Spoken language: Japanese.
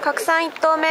拡散1投目。